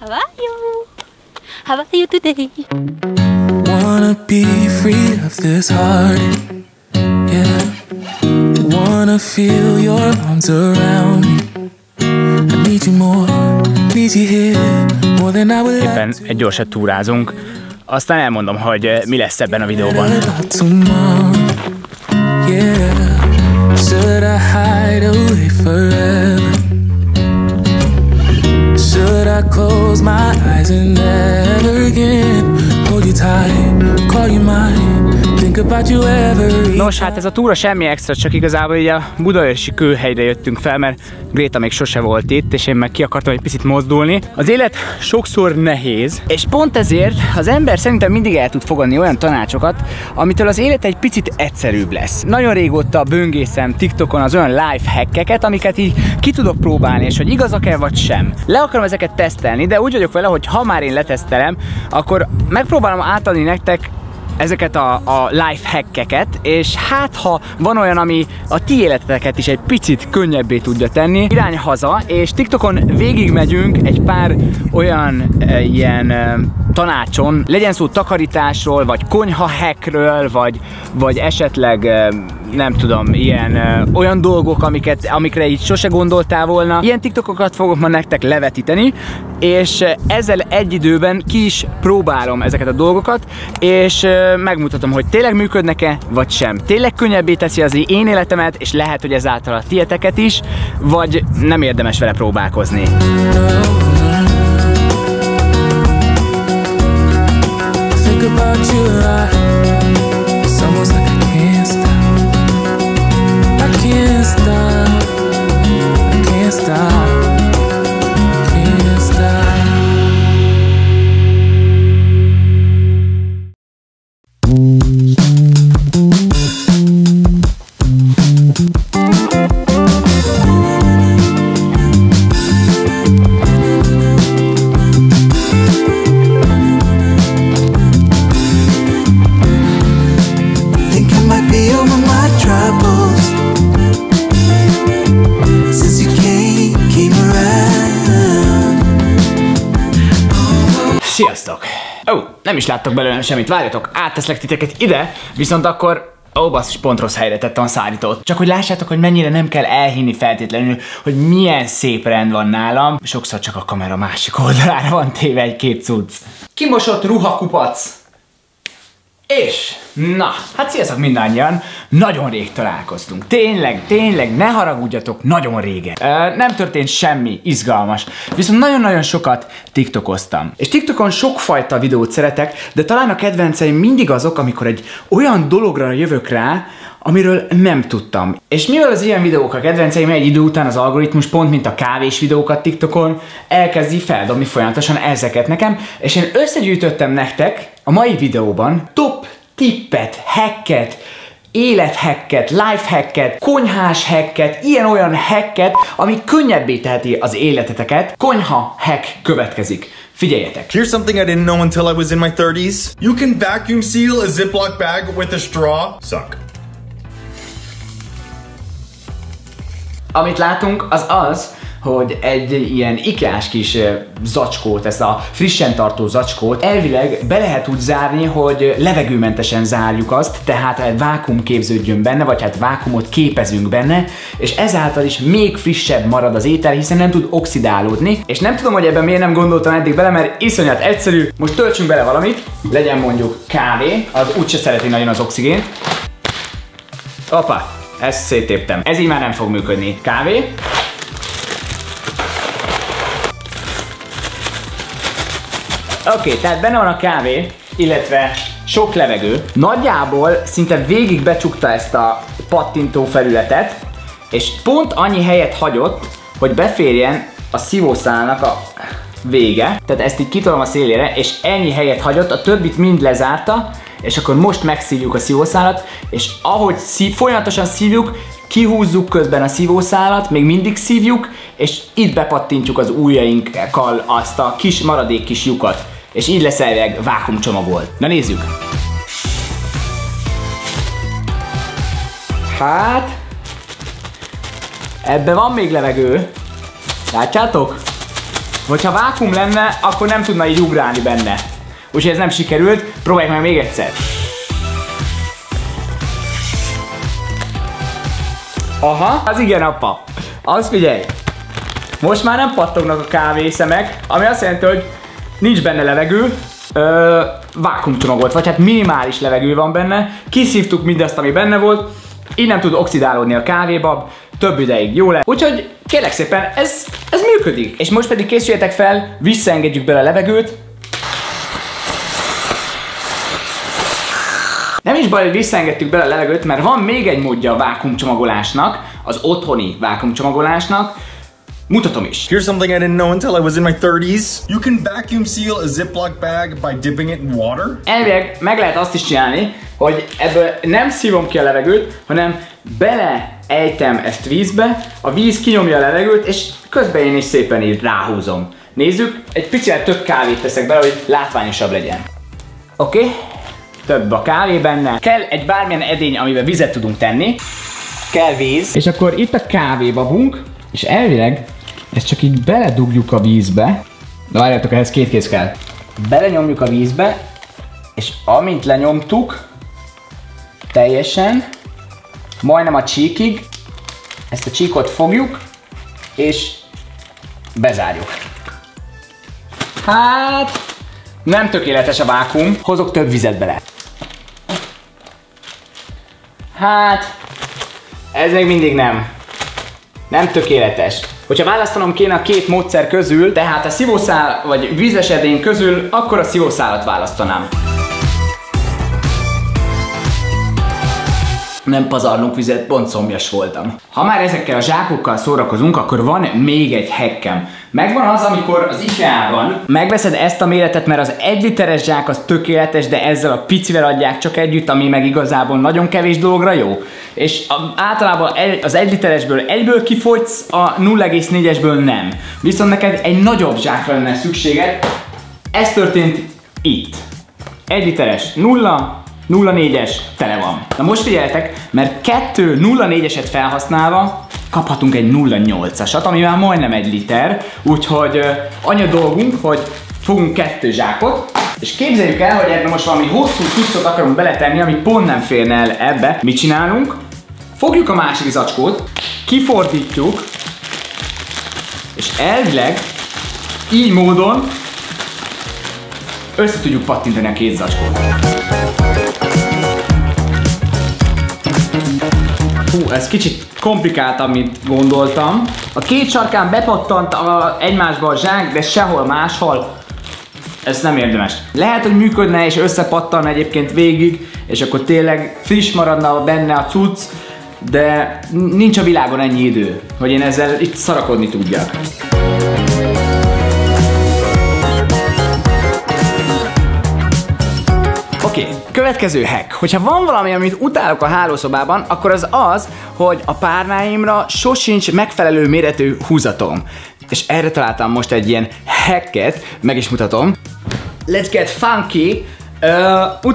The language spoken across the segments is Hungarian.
How are you? How are you today? Wanna be free of this heart. Yeah. Wanna feel your arms around me. I need you more, need you here more than I would Éppen egy gyorsat túrázunk, aztán elmondom, hogy eh, mi lesz ebben a videóban. Yeah. Should I hide away forever? Should I close my eyes and never Nos, hát ez a túra semmi extra, csak igazából így a budaörsi kőhelyre jöttünk fel, mert Gréta még sose volt itt, és én meg ki akartam egy picit mozdulni. Az élet sokszor nehéz, és pont ezért az ember szerintem mindig el tud fogadni olyan tanácsokat, amitől az élet egy picit egyszerűbb lesz. Nagyon régóta böngészem TikTokon az olyan life hackeket, amiket így ki tudok próbálni, és hogy igazak-e vagy sem. Le akarom ezeket tesztelni, de úgy vagyok vele, hogy ha már én letesztelem, akkor megpróbálom átadni nektek ezeket a, a life hackeket, és hát ha van olyan, ami a ti életeteket is egy picit könnyebbé tudja tenni, irány haza, és TikTokon végigmegyünk egy pár olyan e, ilyen e, tanácson, legyen szó takarításról, vagy konyha hackről, vagy, vagy esetleg nem tudom, ilyen olyan dolgok, amiket, amikre így sose gondoltál volna. Ilyen TikTokokat fogok ma nektek levetíteni, és ezzel egy időben ki is próbálom ezeket a dolgokat, és megmutatom, hogy tényleg működnek-e, vagy sem. Tényleg könnyebbé teszi az én életemet, és lehet, hogy ezáltal a tieteket is, vagy nem érdemes vele próbálkozni. About you. It's almost like I can't stop. I can't stop. I can't stop. Is láttok belőlem semmit, várjatok, átteszlek titeket ide, viszont akkor Ó, basszus, pont rossz helyre tettem a szárítót. Csak hogy lássátok, hogy mennyire nem kell elhinni feltétlenül, hogy milyen szép rend van nálam. Sokszor csak a kamera másik oldalára van téve egy két cucc. Kimosott ruhakupac. És, na, hát sziasztok mindannyian, nagyon rég találkoztunk. Tényleg, tényleg, ne haragudjatok, nagyon régen. Ö, nem történt semmi izgalmas, viszont nagyon-nagyon sokat tiktokoztam. És tiktokon sokfajta videót szeretek, de talán a kedvenceim mindig azok, amikor egy olyan dologra jövök rá, amiről nem tudtam. És mivel az ilyen videók a kedvenceim, egy idő után az algoritmus pont mint a kávés videókat TikTokon elkezdi feldobni folyamatosan ezeket nekem, és én összegyűjtöttem nektek a mai videóban top tippet, hacket, élethacket, life hacket, konyhás hacket, ilyen-olyan hacket, ami könnyebbé teheti az életeteket. Konyha hack következik. Figyeljetek! Here's something I didn't know until I was in my 30s. You can vacuum seal a Ziploc bag with a straw. Suck. Amit látunk, az az, hogy egy ilyen ikás kis zacskót, ezt a frissen tartó zacskót elvileg be lehet úgy zárni, hogy levegőmentesen zárjuk azt, tehát egy vákum képződjön benne, vagy hát vákumot képezünk benne, és ezáltal is még frissebb marad az étel, hiszen nem tud oxidálódni. És nem tudom, hogy ebben miért nem gondoltam eddig bele, mert iszonyat egyszerű. Most töltsünk bele valamit, legyen mondjuk kávé, az úgyse szereti nagyon az oxigént. Opa, ezt széttéptem. Ez így már nem fog működni. Kávé. Oké, okay, tehát benne van a kávé, illetve sok levegő. Nagyjából szinte végig becsukta ezt a pattintó felületet, és pont annyi helyet hagyott, hogy beférjen a szívószálnak a vége. Tehát ezt így kitolom a szélére, és ennyi helyet hagyott, a többit mind lezárta, és akkor most megszívjuk a szívószálat, és ahogy szív, folyamatosan szívjuk, kihúzzuk közben a szívószálat, még mindig szívjuk, és itt bepattintjuk az ujjainkkal azt a kis maradék kis lyukat. És így lesz elvileg vákumcsomagolt. Na nézzük! Hát... Ebben van még levegő. Látjátok? Vagy ha vákum lenne, akkor nem tudna így ugrálni benne. Úgyhogy ez nem sikerült, próbáljuk meg még egyszer. Aha, az igen apa. Az figyelj. Most már nem pattognak a kávészemek, ami azt jelenti, hogy nincs benne levegő, ö, vákumcsomagolt, vagy hát minimális levegő van benne, kiszívtuk mindazt, ami benne volt, így nem tud oxidálódni a kávéba, több ideig jó lesz. Úgyhogy kérlek szépen, ez, ez működik. És most pedig készüljetek fel, visszaengedjük bele a levegőt. Nem is baj, hogy visszaengedtük bele a levegőt, mert van még egy módja a vákumcsomagolásnak, az otthoni vákumcsomagolásnak, Mutatom is. Here's something I didn't know until I was in my 30s. You can vacuum seal a Ziploc bag by dipping it in water. Elvileg meg lehet azt is csinálni, hogy ebből nem szívom ki a levegőt, hanem beleejtem ezt vízbe, a víz kinyomja a levegőt, és közben én is szépen így ráhúzom. Nézzük, egy picit több kávét teszek bele, hogy látványosabb legyen. Oké, okay. Több a kávé benne. Kell egy bármilyen edény, amiben vizet tudunk tenni. Kell víz. És akkor itt a kávébabunk, és elvileg ezt csak így beledugjuk a vízbe. Na várjátok, ehhez két kéz kell. Belenyomjuk a vízbe, és amint lenyomtuk, teljesen, majdnem a csíkig, ezt a csíkot fogjuk, és bezárjuk. Hát, nem tökéletes a vákum, hozok több vizet bele. Hát, ez még mindig nem. Nem tökéletes. Hogyha választanom kéne a két módszer közül, tehát a szívószál vagy vízes edény közül, akkor a szívószálat választanám. nem pazarlunk vizet, pont szomjas voltam. Ha már ezekkel a zsákokkal szórakozunk, akkor van még egy hekkem. Megvan az, amikor az IKEA-ban megveszed ezt a méretet, mert az egy literes zsák az tökéletes, de ezzel a picivel adják csak együtt, ami meg igazából nagyon kevés dologra jó. És általában az egy literesből egyből kifogysz, a 0,4-esből nem. Viszont neked egy nagyobb zsákra lenne szükséged. Ez történt itt. Egy literes nulla, 04-es tele van. Na most figyeljetek, mert kettő 04-eset felhasználva kaphatunk egy 08-asat, ami már majdnem egy liter, úgyhogy uh, annyi a dolgunk, hogy fogunk kettő zsákot, és képzeljük el, hogy ebben most valami hosszú cuccot akarunk beletenni, ami pont nem férne el ebbe. Mit csinálunk? Fogjuk a másik zacskót, kifordítjuk, és elvileg így módon össze tudjuk pattintani a két zacskót. Hú, ez kicsit komplikáltabb, mint gondoltam. A két sarkán bepattant a, egymásba a zsák, de sehol máshol. Ez nem érdemes. Lehet, hogy működne és összepattan egyébként végig, és akkor tényleg friss maradna benne a cucc, de nincs a világon ennyi idő, hogy én ezzel itt szarakodni tudjak. Következő hack. Hogyha van valami, amit utálok a hálószobában, akkor az az, hogy a párnáimra sosincs megfelelő méretű húzatom. És erre találtam most egy ilyen hacket, meg is mutatom. Let's get funky. Uh.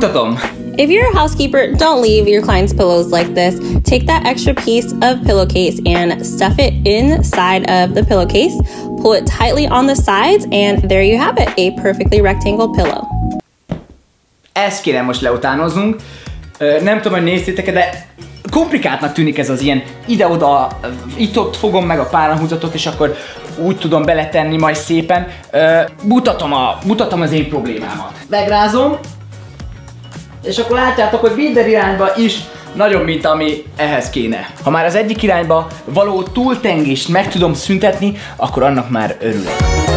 If you're a housekeeper, don't leave your clients' pillows like this. Take that extra piece of pillowcase and stuff it inside of the pillowcase. Pull it tightly on the sides, and there you have it a perfectly rectangle pillow. Ezt kéne most leutánoznunk. Nem tudom, hogy néztétek de komplikáltnak tűnik ez az ilyen ide-oda, itt-ott fogom meg a párnahúzatot, és akkor úgy tudom beletenni majd szépen. Mutatom, a, mutatom az én problémámat. Megrázom, és akkor látjátok, hogy minden irányba is nagyobb, mint ami ehhez kéne. Ha már az egyik irányba való túltengést meg tudom szüntetni, akkor annak már örülök.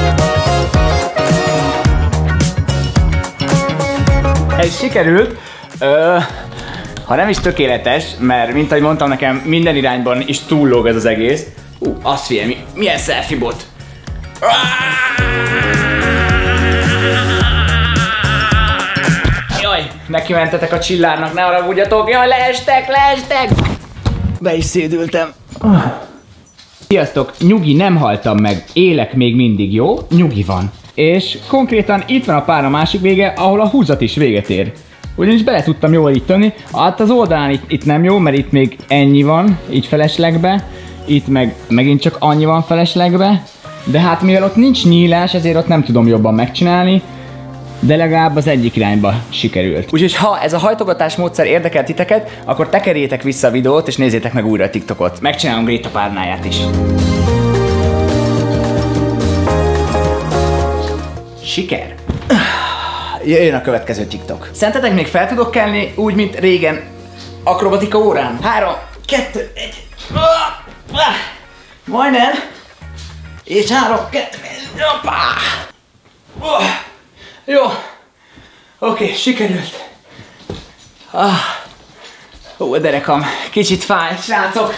Ez sikerült. Ö, ha nem is tökéletes, mert mint ahogy mondtam nekem, minden irányban is túllóg ez az egész. Ú, uh, azt figyelj, mi, milyen selfie bot. Jaj, neki mentetek a csillárnak, ne haragudjatok, jaj, leestek, leestek! Be is szédültem. Sziasztok, nyugi, nem haltam meg, élek még mindig, jó? Nyugi van. És konkrétan itt van a pár a másik vége, ahol a húzat is véget ér. Ugyanis bele tudtam jól itt tenni. Hát az oldalán itt, itt nem jó, mert itt még ennyi van, így feleslegbe. Itt meg megint csak annyi van feleslegbe. de hát mivel ott nincs nyílás, ezért ott nem tudom jobban megcsinálni, de legalább az egyik irányba sikerült. Úgyhogy ha ez a hajtogatás módszer érdekel titeket, akkor tekerjétek vissza a videót, és nézzétek meg újra a TikTokot. Megcsinálom Gréta párnáját is. Siker! Jöjjön a következő TikTok. Szerintetek még fel tudok kelni úgy, mint régen akrobatika órán? Három, kettő, egy. Majdnem. És három, kettő, egy. Hoppá. Jó. Oké, sikerült. Ah. Ó, a derekam. Kicsit fáj, srácok.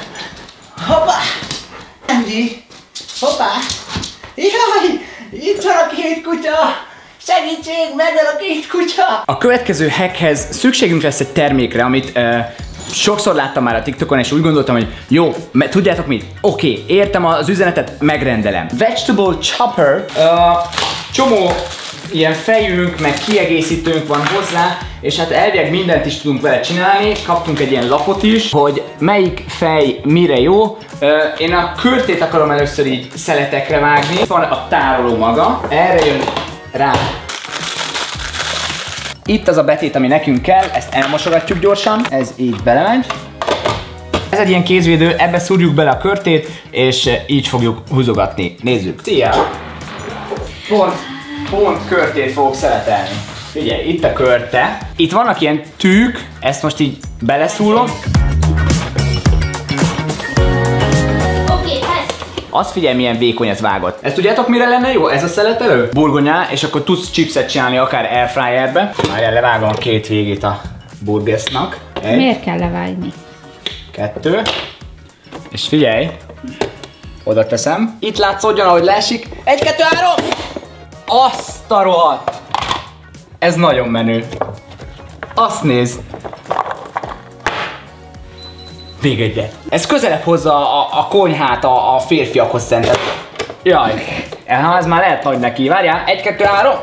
Hoppá. Andy. Hoppá. Jaj, itt van a két kutya. Segítség, megvan a két kutya! A következő hackhez szükségünk lesz egy termékre, amit uh, sokszor láttam már a TikTokon, és úgy gondoltam, hogy jó, me, tudjátok mit? Oké, okay, értem az üzenetet, megrendelem. Vegetable Chopper, uh, csomó ilyen fejünk, meg kiegészítőnk van hozzá, és hát elvileg mindent is tudunk vele csinálni. Kaptunk egy ilyen lapot is, hogy melyik fej mire jó. Én a körtét akarom először így szeletekre vágni. Van a tároló maga, erre jön rá. Itt az a betét, ami nekünk kell, ezt elmosogatjuk gyorsan, ez így belemegy. Ez egy ilyen kézvédő, ebbe szúrjuk bele a körtét, és így fogjuk húzogatni. Nézzük. Szia! Pont, pont körtét fogok szeletelni. Figyelj, itt a körte. Itt vannak ilyen tűk, ezt most így beleszúrom. Azt figyelj, milyen vékonyat vágott. Ezt tudjátok mire lenne jó? Ez a szeletelő? Burgonyá, és akkor tudsz chipset csinálni akár airfryerbe. Már levágom két végét a burgesznak. Egy, Miért kell levágni? kettő. És figyelj, oda teszem. Itt látszódjon, ahogy leesik. Egy, kettő, három! Azt a rohadt! Ez nagyon menő. Azt nézd. Még egyet. Ez közelebb hozza a, a konyhát a, a férfiakhoz szerintem. Jaj, ez már lehet nagy neki. Várjál, egy, kettő, három.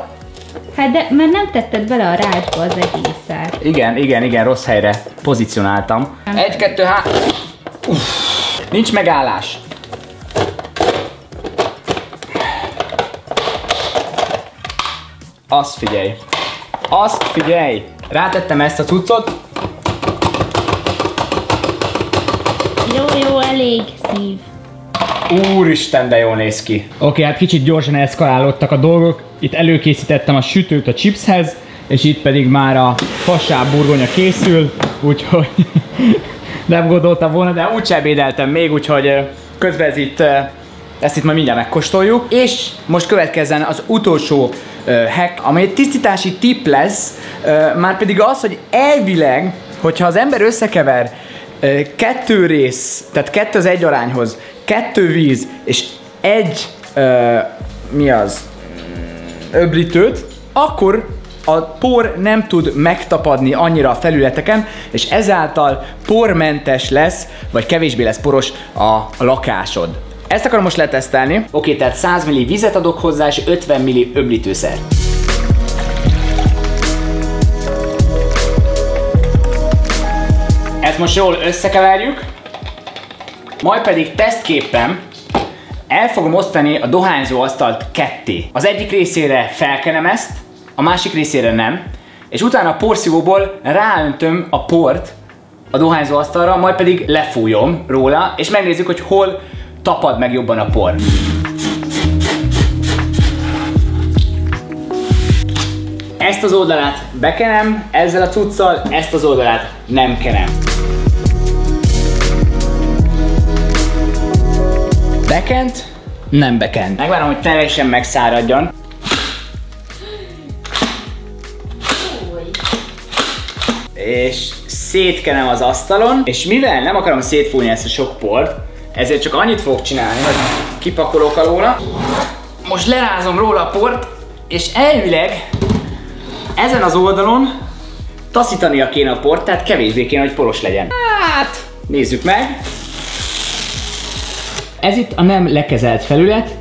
Hát de, mert nem tetted bele a rácsba az egészet. Igen, igen, igen, rossz helyre pozícionáltam. Egy, kettő, három. Uff, nincs megállás. Azt figyelj. Azt figyelj. Rátettem ezt a cuccot, elég szív. Úristen, de jól néz ki. Oké, okay, hát kicsit gyorsan eszkalálódtak a dolgok. Itt előkészítettem a sütőt a chipshez, és itt pedig már a fasább burgonya készül, úgyhogy nem gondoltam volna, de úgy ebédeltem még, úgyhogy közben ez itt, ezt itt majd mindjárt megkóstoljuk. És most következzen az utolsó hack, ami egy tisztítási tip lesz, már pedig az, hogy elvileg, hogyha az ember összekever kettő rész, tehát kettő az egy arányhoz, kettő víz és egy, ö, mi az, öblítőt, akkor a por nem tud megtapadni annyira a felületeken, és ezáltal pormentes lesz, vagy kevésbé lesz poros a, lakásod. Ezt akarom most letesztelni. Oké, tehát 100 ml vizet adok hozzá, és 50 ml öblítőszer. Ezt most jól összekeverjük, majd pedig tesztképpen el fogom osztani a dohányzó asztalt ketté. Az egyik részére felkenem ezt, a másik részére nem, és utána a porszívóból ráöntöm a port a dohányzó asztalra, majd pedig lefújom róla, és megnézzük, hogy hol tapad meg jobban a por. Ezt az oldalát bekenem ezzel a cuccal, ezt az oldalát nem kenem. Bekent, nem bekent. Megvárom, hogy teljesen megszáradjon. És szétkenem az asztalon, és mivel nem akarom szétfújni ezt a sok port, ezért csak annyit fogok csinálni, hogy kipakolok alóla. Most lerázom róla a port, és elvileg ezen az oldalon taszítania kéne a port, tehát kevésbé kéne, hogy poros legyen. Hát, nézzük meg. Ez itt a nem lekezelt felület,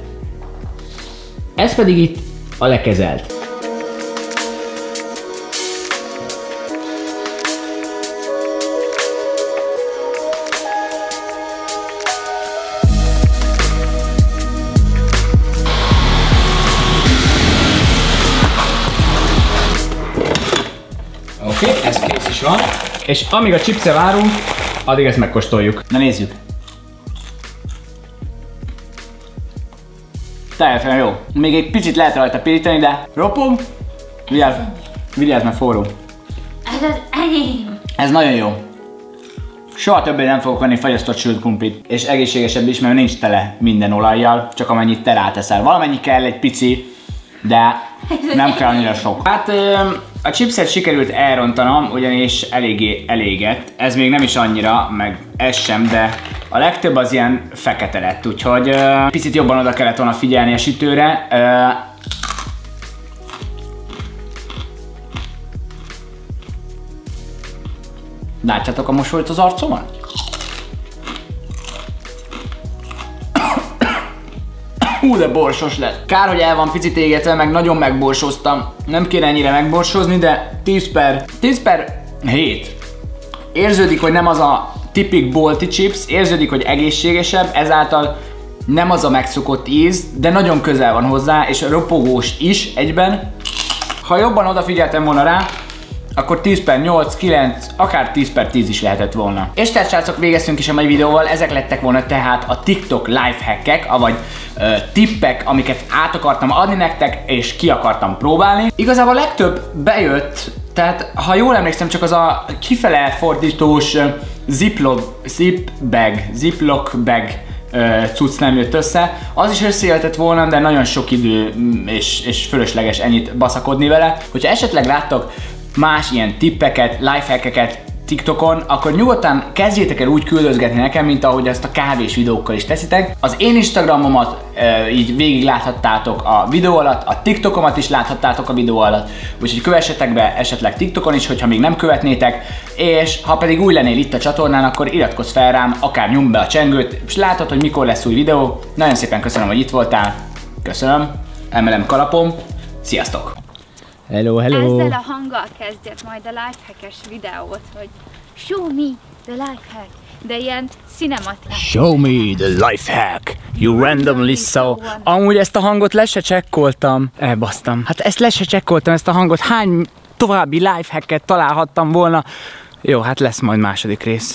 ez pedig itt a lekezelt. Oké, okay, ez kész is van. És amíg a chipsre várunk, addig ezt megkóstoljuk. Na nézzük. Teljesen jó. Még egy picit lehet rajta pirítani, de ropog. Vigyázz, vigyázz, mert forró. Ez az enyém. Ez nagyon jó. Soha többé nem fogok venni fagyasztott sült krumplit. És egészségesebb is, mert nincs tele minden olajjal, csak amennyit te ráteszel. Valamennyi kell, egy pici, de nem kell annyira sok. Hát a chipset sikerült elrontanom, ugyanis eléggé elégett. Ez még nem is annyira, meg ez sem, de a legtöbb az ilyen fekete lett, úgyhogy ö, picit jobban oda kellett volna figyelni a sütőre. Ö, Látjátok a mosolyt az arcomon? Hú, de borsos lett. Kár, hogy el van picit égetve, meg nagyon megborsoztam. Nem kéne ennyire megborsozni, de 10 per, 10 per 7. Érződik, hogy nem az a tipik bolti chips, érződik, hogy egészségesebb, ezáltal nem az a megszokott íz, de nagyon közel van hozzá, és ropogós is egyben. Ha jobban odafigyeltem volna rá, akkor 10 per 8, 9, akár 10 per 10 is lehetett volna. És tehát srácok, végeztünk is a mai videóval, ezek lettek volna tehát a TikTok lifehackek, avagy ö, tippek, amiket át akartam adni nektek, és ki akartam próbálni. Igazából legtöbb bejött, tehát ha jól emlékszem, csak az a kifele fordítós ziplock, zip bag, ziplock bag cucc nem jött össze. Az is összejöhetett volna, de nagyon sok idő mm, és, és fölösleges ennyit baszakodni vele. Hogyha esetleg láttok más ilyen tippeket, lifehackeket TikTokon, akkor nyugodtan kezdjétek el úgy küldözgetni nekem, mint ahogy ezt a kávés videókkal is teszitek. Az én Instagramomat e, így végig láthattátok a videó alatt, a TikTokomat is láthattátok a videó alatt, úgyhogy kövessetek be esetleg TikTokon is, hogyha még nem követnétek, és ha pedig új lennél itt a csatornán, akkor iratkozz fel rám, akár nyomd be a csengőt, és látod, hogy mikor lesz új videó. Nagyon szépen köszönöm, hogy itt voltál. Köszönöm, emelem kalapom. Sziasztok! Hello, Ezzel a hanggal kezdjek majd a lifehackes videót, hogy show me the lifehack, de ilyen cinematograf. Show me the life hack. You randomly saw. Amúgy ezt a hangot le se csekkoltam. Elbasztam. Hát ezt le se csekkoltam, ezt a hangot. Hány további life hacket találhattam volna? Jó, hát lesz majd második rész.